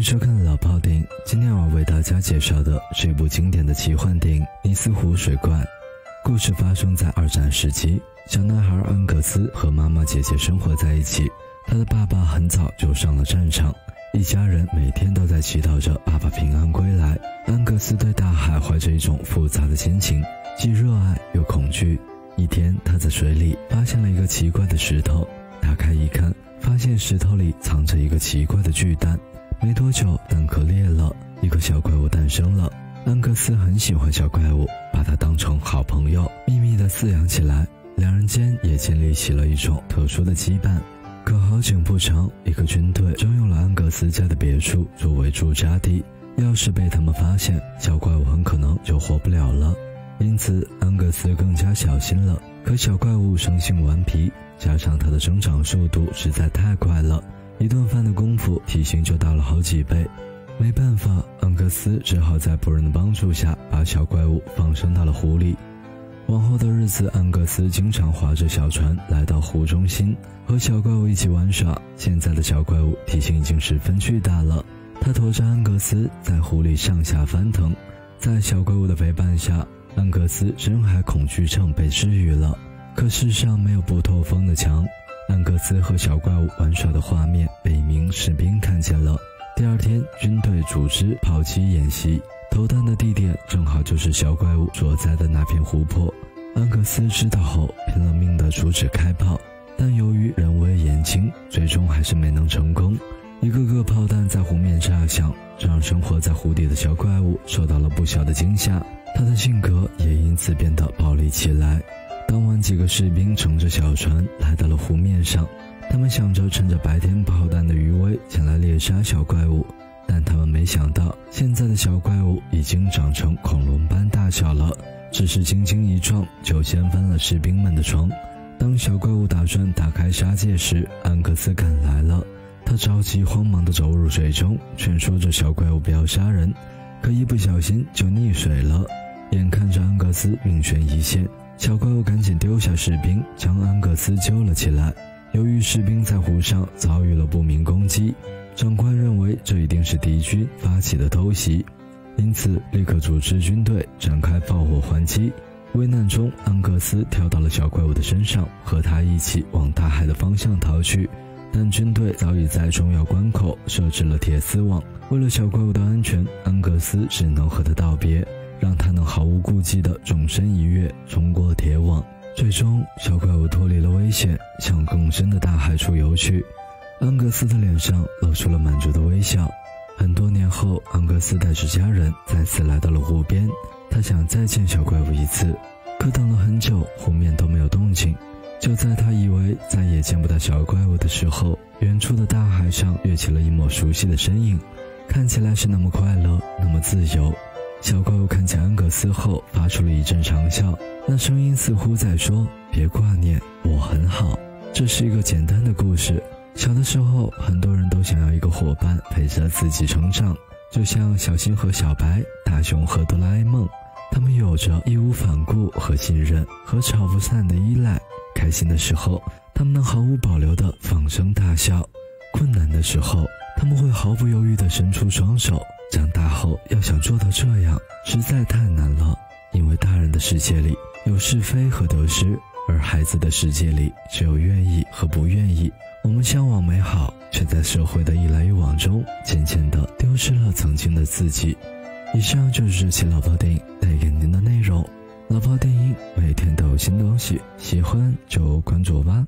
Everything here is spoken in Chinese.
欢迎收看老炮电影。今天我要为大家介绍的是一部经典的奇幻电影《尼斯湖水怪》。故事发生在二战时期，小男孩安格斯和妈妈、姐姐生活在一起。他的爸爸很早就上了战场，一家人每天都在祈祷着爸爸平安归来。安格斯对大海怀着一种复杂的心情，既热爱又恐惧。一天，他在水里发现了一个奇怪的石头，打开一看，发现石头里藏着一个奇怪的巨蛋。没多久，蛋壳裂了，一个小怪物诞生了。安格斯很喜欢小怪物，把它当成好朋友，秘密地饲养起来。两人间也建立起了一种特殊的羁绊。可好景不长，一个军队征用了安格斯家的别墅作为驻扎地。要是被他们发现，小怪物很可能就活不了了。因此，安格斯更加小心了。可小怪物生性顽皮，加上它的生长速度实在太快了。一顿饭的功夫，体型就大了好几倍。没办法，安格斯只好在仆人的帮助下，把小怪物放生到了湖里。往后的日子，安格斯经常划着小船来到湖中心，和小怪物一起玩耍。现在的小怪物体型已经十分巨大了，他驮着安格斯在湖里上下翻腾。在小怪物的陪伴下，安格斯深海恐惧症被治愈了。可世上没有不透风的墙。安格斯和小怪物玩耍的画面被一名士兵看见了。第二天，军队组织炮击演习，投弹的地点正好就是小怪物所在的那片湖泊。安格斯知道后，拼了命地阻止开炮，但由于人为严禁，最终还是没能成功。一个个炮弹在湖面炸响，这让生活在湖底的小怪物受到了不小的惊吓，他的性格也因此变得暴力起来。当晚，几个士兵乘着小船来到了湖面上，他们想着趁着白天炮弹的余威前来猎杀小怪物，但他们没想到，现在的小怪物已经长成恐龙般大小了，只是轻轻一撞就掀翻了士兵们的床。当小怪物打算打开杀戒时，安格斯赶来了，他着急慌忙地走入水中，劝说着小怪物不要杀人，可一不小心就溺水了。眼看着安格斯命悬一线。小怪物赶紧丢下士兵，将安格斯救了起来。由于士兵在湖上遭遇了不明攻击，长官认为这一定是敌军发起的偷袭，因此立刻组织军队展开炮火还击。危难中，安格斯跳到了小怪物的身上，和他一起往大海的方向逃去。但军队早已在重要关口设置了铁丝网，为了小怪物的安全，安格斯只能和他道别。让他能毫无顾忌地纵身一跃，冲过铁网。最终，小怪物脱离了危险，向更深的大海处游去。安格斯的脸上露出了满足的微笑。很多年后，安格斯带着家人再次来到了湖边，他想再见小怪物一次，可等了很久，湖面都没有动静。就在他以为再也见不到小怪物的时候，远处的大海上跃起了一抹熟悉的身影，看起来是那么快乐，那么自由。小怪物看见安格斯后，发出了一阵长啸，那声音似乎在说：“别挂念，我很好。”这是一个简单的故事。小的时候，很多人都想要一个伙伴陪着自己成长，就像小新和小白、大雄和哆啦 A 梦，他们有着义无反顾和信任，和吵不散的依赖。开心的时候，他们能毫无保留地放声大笑；困难的时候，他们会毫不犹豫地伸出双手。长大后要想做到这样，实在太难了。因为大人的世界里有是非和得失，而孩子的世界里只有愿意和不愿意。我们向往美好，却在社会的一来一往中，渐渐地丢失了曾经的自己。以上就是这期老炮电影带给您的内容。老炮电影每天都有新东西，喜欢就关注我吧。